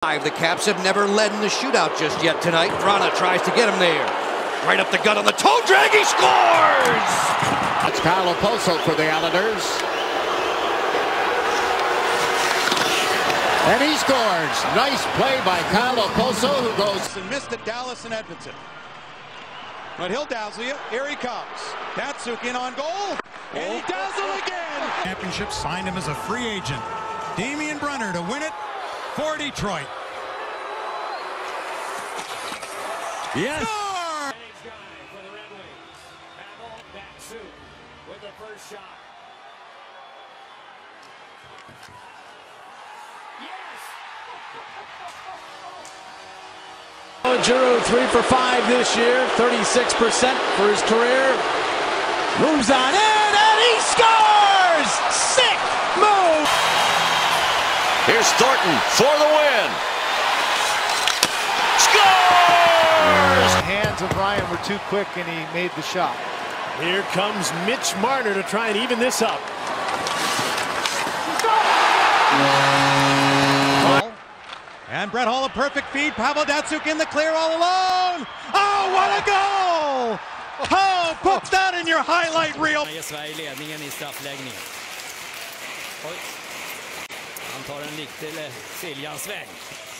The Caps have never led in the shootout just yet tonight. Vrana tries to get him there. Right up the gut on the toe drag, he scores! That's Kyle Okposo for the Islanders. And he scores. Nice play by Kyle Okposo, who goes. And missed at Dallas and Edmonton. But he'll dazzle you. Here he comes. Datsyuk in on goal. And he dazzle again. Championship signed him as a free agent. Damien Brunner to win it for Detroit. Yes. Score! with the first shot. Giroux three for five this year, 36% for his career. Moves on in Here's Thornton for the win. Scores! The hands of Ryan were too quick and he made the shot. Here comes Mitch Marner to try and even this up. And Brett Hull a perfect feed. Pavel Datsyuk in the clear all alone. Oh, what a goal! Oh, put that in your highlight reel. Tar en riktig Siljansväng. Eh,